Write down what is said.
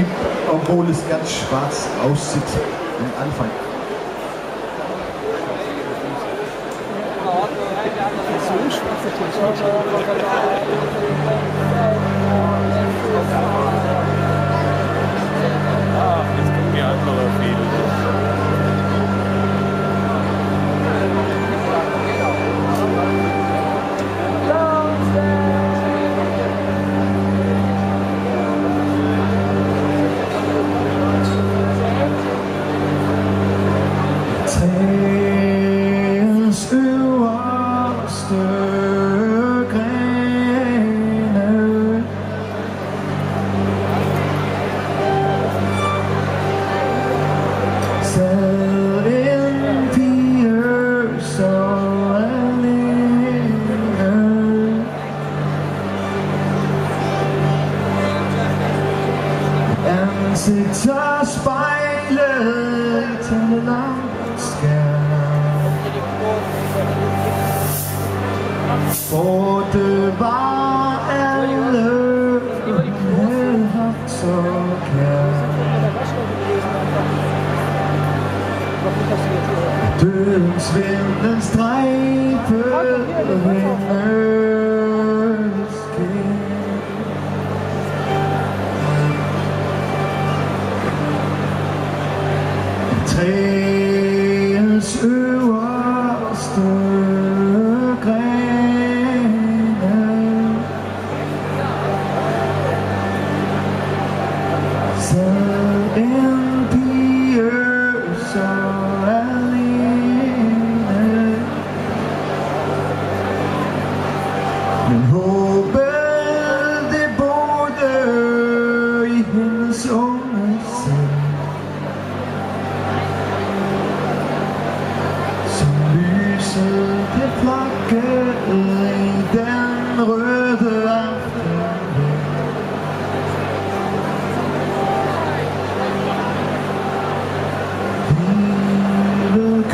gibt, obwohl es ganz schwarz aussieht am Anfang. Ah, Så spejlet tænder langt For det var alle havde haft så kær. Dødens vinden strejfede hende sollte Flagge i den røde aftenhimmel. Vi vil